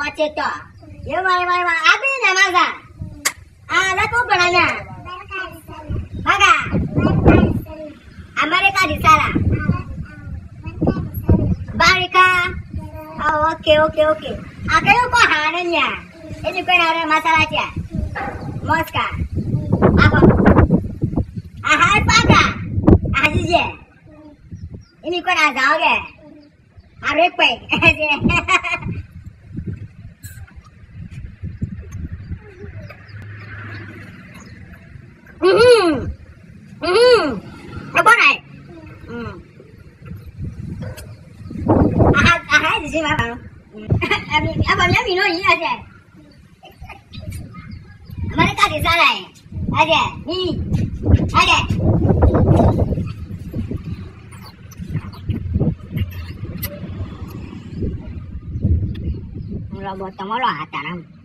wace to. Yawa yawa yawa abin da maza. Ah, za ku baranya. Maga. Amerika di sala. Barika. Oh, okay okay okay. Akayo ko hananya. Ini ko na masalah dia. Moska. Apa? Ah, pada. Ah, je. Ini ko na jaoge. arepe ừ ừ nó có này ừ à à hãy gì mà bạn em em bảo nhớ mình nói gì vậy mà nó cái gì ra này ai vậy đi ai vậy lo buat tong lo năng.